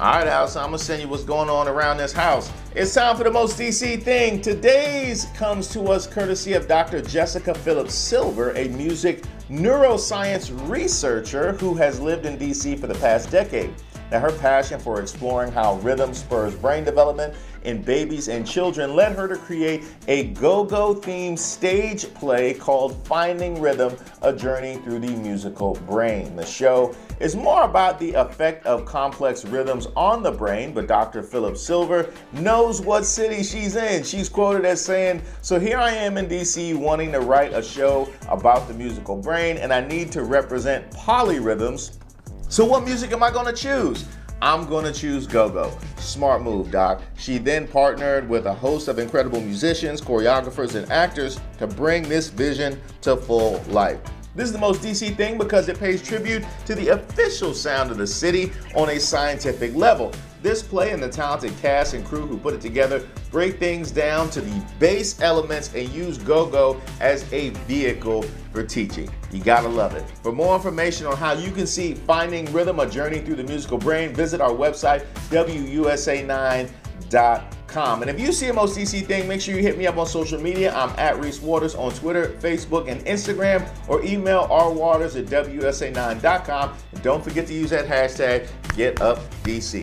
All right, Allison, I'm gonna send you what's going on around this house. It's time for the most DC thing. Today's comes to us courtesy of Dr. Jessica Phillips Silver, a music neuroscience researcher who has lived in DC for the past decade. Now, her passion for exploring how rhythm spurs brain development in babies and children led her to create a go go themed stage play called Finding Rhythm A Journey Through the Musical Brain. The show is more about the effect of complex rhythms on the brain, but Dr. Phillips Silver knows what city she's in. She's quoted as saying, So here I am in DC wanting to write a show about the musical brain, and I need to represent polyrhythms so what music am I gonna choose? I'm gonna choose Go Go. Smart move, Doc. She then partnered with a host of incredible musicians, choreographers, and actors to bring this vision to full life. This is the most DC thing because it pays tribute to the official sound of the city on a scientific level. This play and the talented cast and crew who put it together break things down to the base elements and use Go Go as a vehicle for teaching. You gotta love it. For more information on how you can see Finding Rhythm, a journey through the musical brain, visit our website, WUSA9.com. And if you see a most DC thing, make sure you hit me up on social media. I'm at Reese Waters on Twitter, Facebook, and Instagram, or email rwaters at WUSA9.com. And don't forget to use that hashtag GetUpDC.